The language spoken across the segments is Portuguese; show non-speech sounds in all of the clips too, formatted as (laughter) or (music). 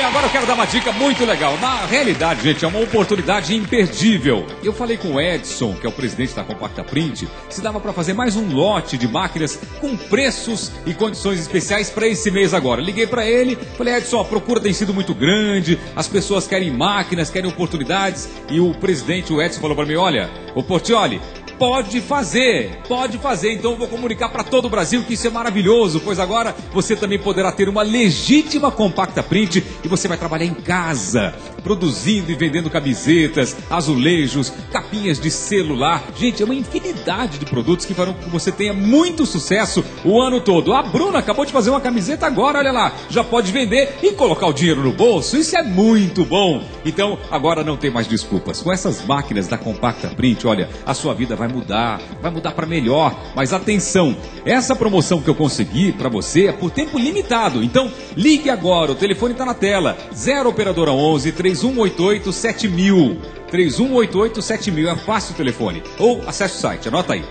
bem, agora eu quero dar uma dica muito legal. Na realidade, gente, é uma oportunidade imperdível. Eu falei com o Edson, que é o presidente da Compacta Print, se dava para fazer mais um lote de máquinas com preços e condições especiais para esse mês agora. Liguei para ele, falei, Edson, a procura tem sido muito grande, as pessoas querem máquinas, querem oportunidades, e o presidente, o Edson, falou para mim, olha, ô Portioli, pode fazer, pode fazer. Então eu vou comunicar para todo o Brasil que isso é maravilhoso, pois agora você também poderá ter uma legítima compacta print e você vai trabalhar em casa, produzindo e vendendo camisetas, azulejos, capinhas de celular. Gente, é uma infinidade de produtos que farão com que você tenha muito sucesso o ano todo. A Bruna acabou de fazer uma camiseta agora, olha lá, já pode vender e colocar o dinheiro no bolso. Isso é muito bom. Então, agora não tem mais desculpas. Com essas máquinas da Compacta Print, olha, a sua vida vai mudar, vai mudar para melhor. Mas atenção, essa promoção que eu consegui para você é por tempo limitado. Então, ligue agora, o telefone está na tela. 0 operadora 11 3188 7000. 3188 7000 é fácil o telefone. Ou acesse o site, anota aí.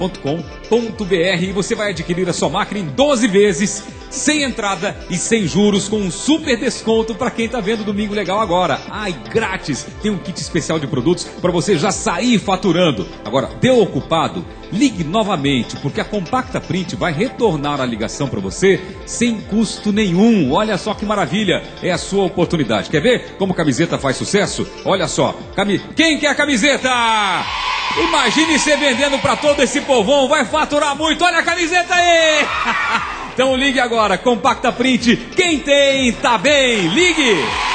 compactaprint.com.br e você vai adquirir a sua máquina em 12 vezes sem entrada e sem juros, com um super desconto para quem está vendo Domingo Legal agora. Ai, grátis! Tem um kit especial de produtos para você já sair faturando. Agora, deu ocupado? Ligue novamente, porque a Compacta Print vai retornar a ligação para você sem custo nenhum. Olha só que maravilha! É a sua oportunidade. Quer ver como camiseta faz sucesso? Olha só, cami... quem quer a camiseta? Imagine você vendendo para todo esse povão, vai faturar muito. Olha a camiseta aí! (laughs) Então ligue agora, Compacta Print. Quem tem, tá bem. Ligue!